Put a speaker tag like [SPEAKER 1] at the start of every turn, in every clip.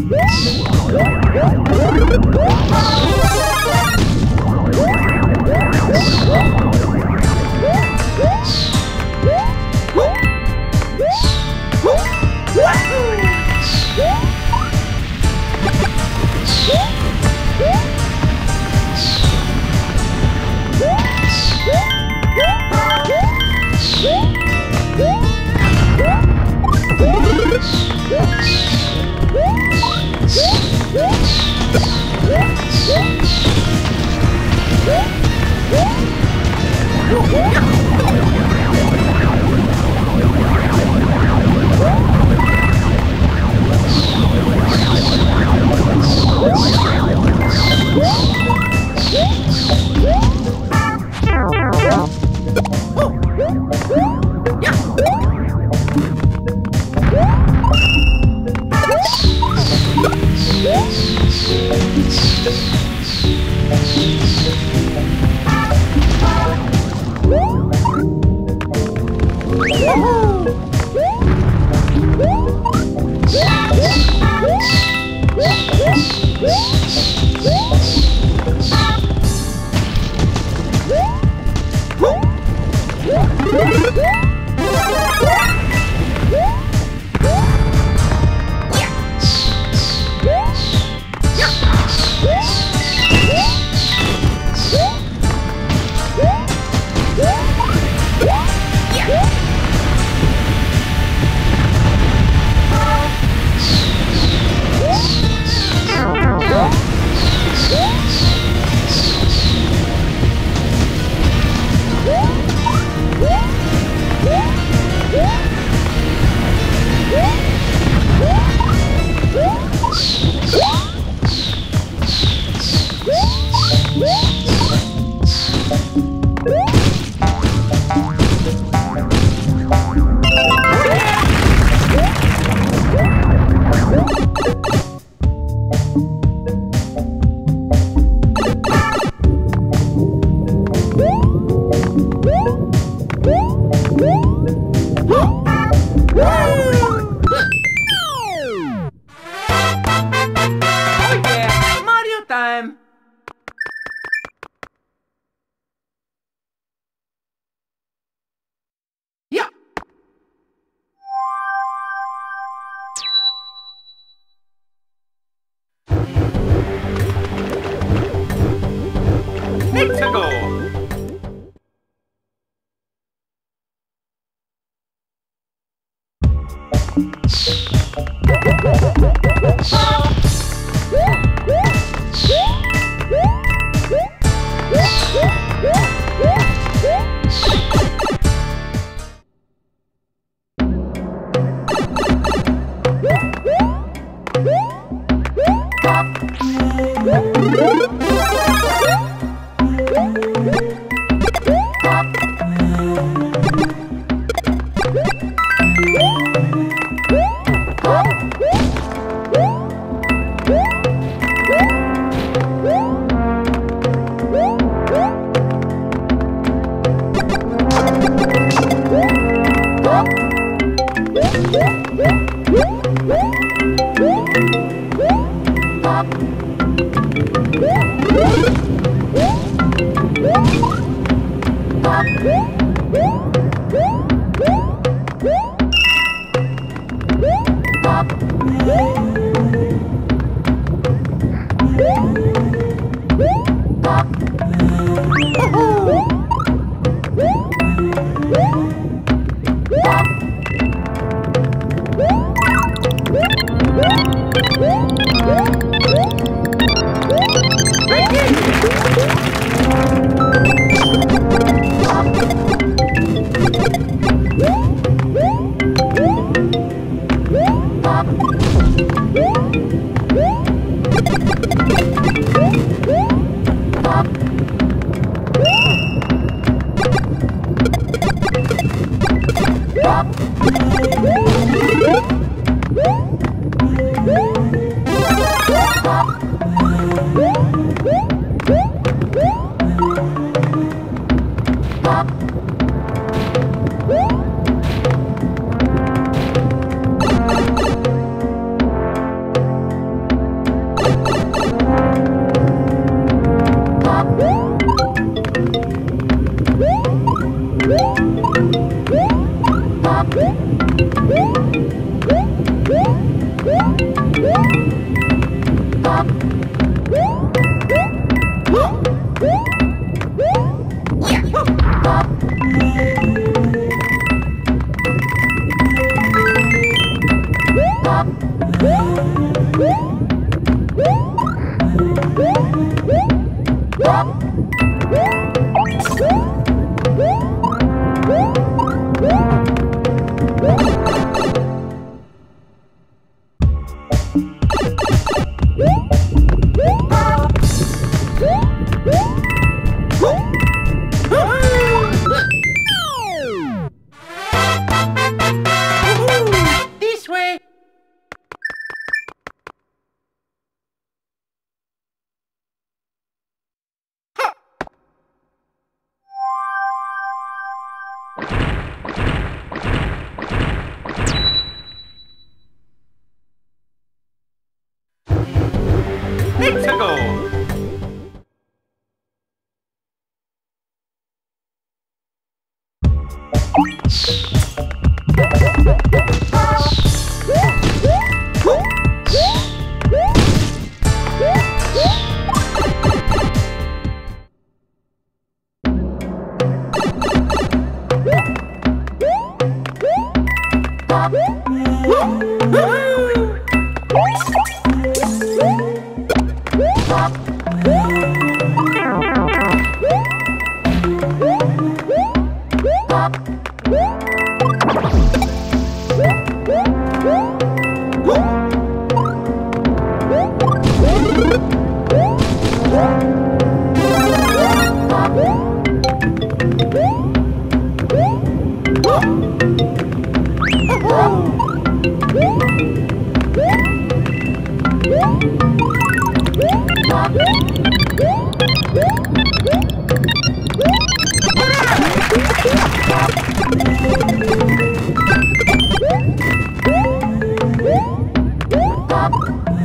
[SPEAKER 1] Música Woo! Música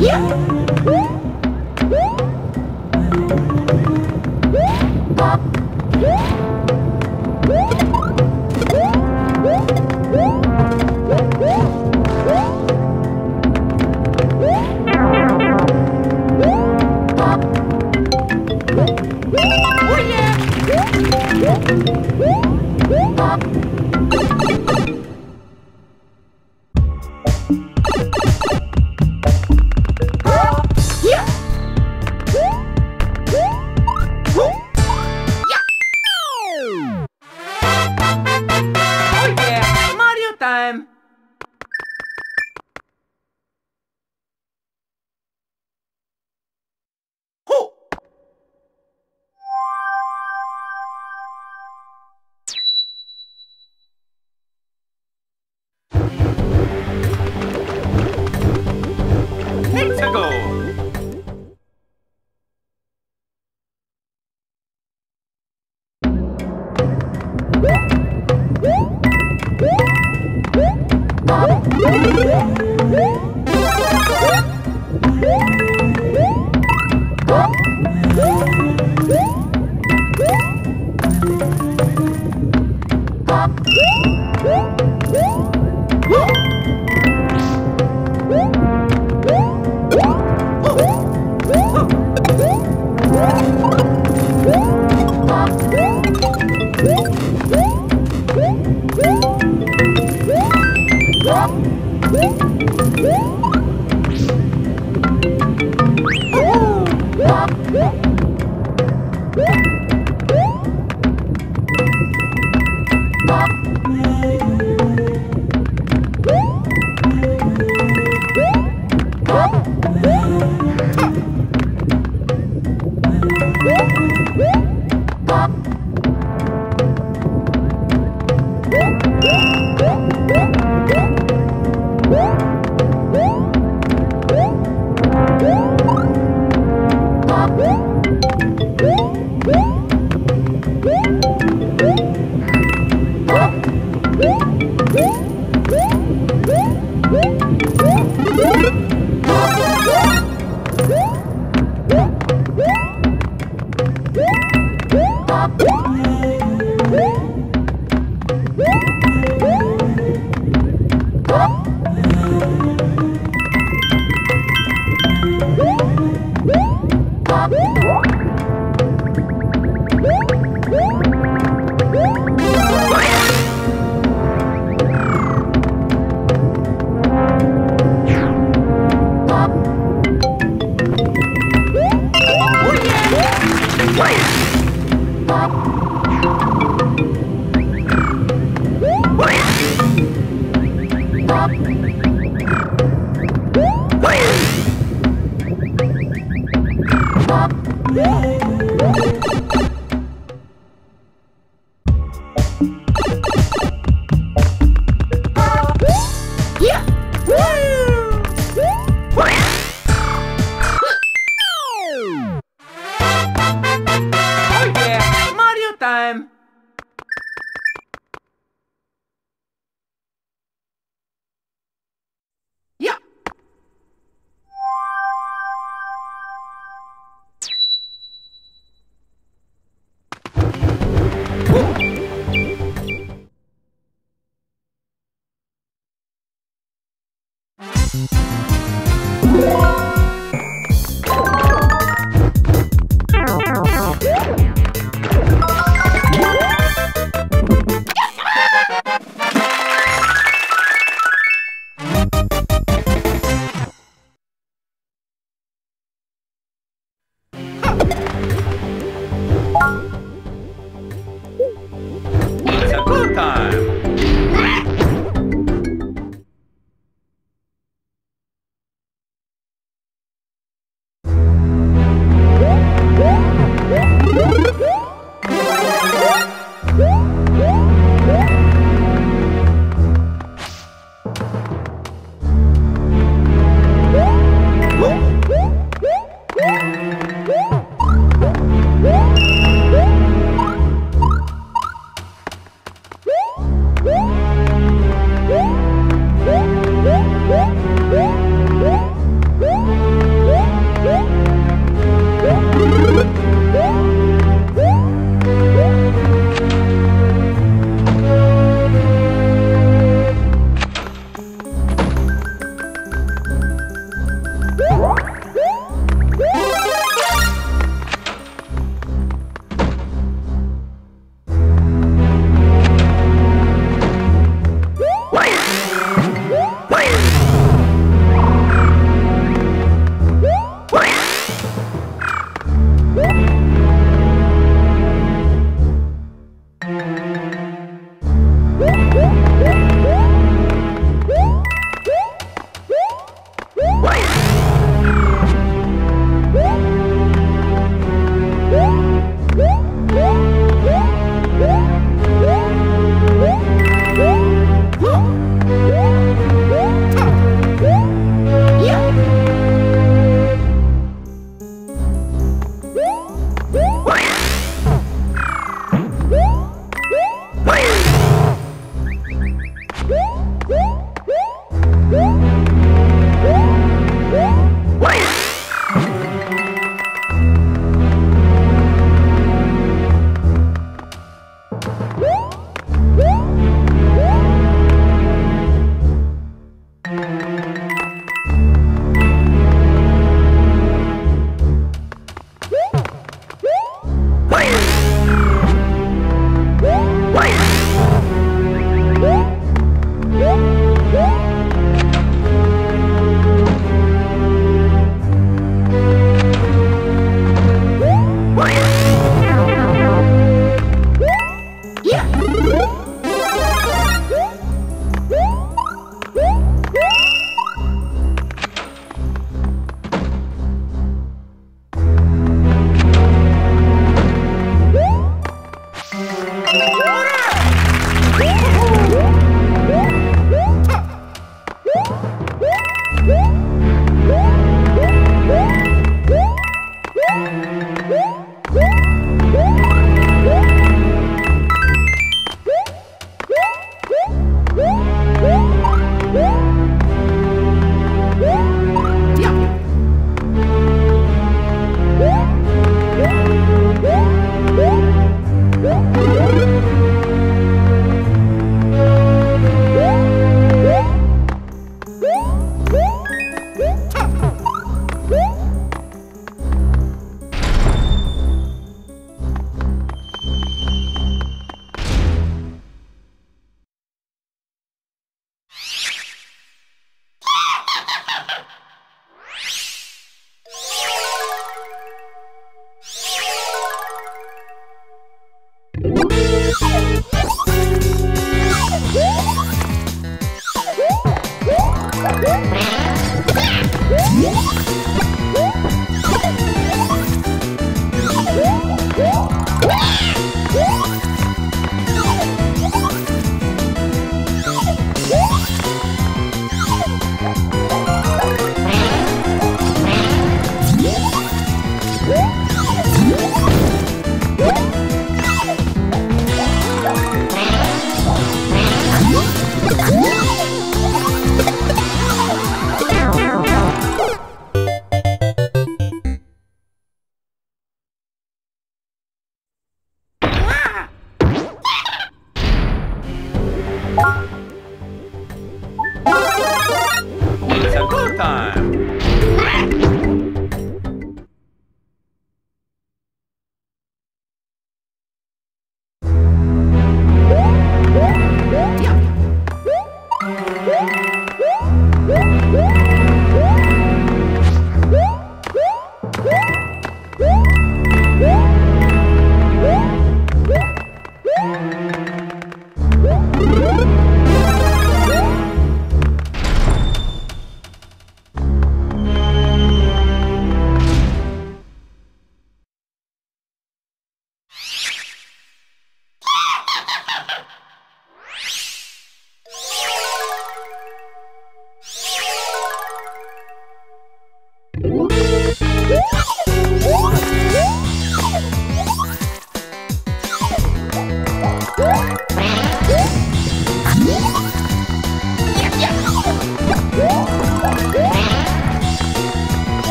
[SPEAKER 1] Yep.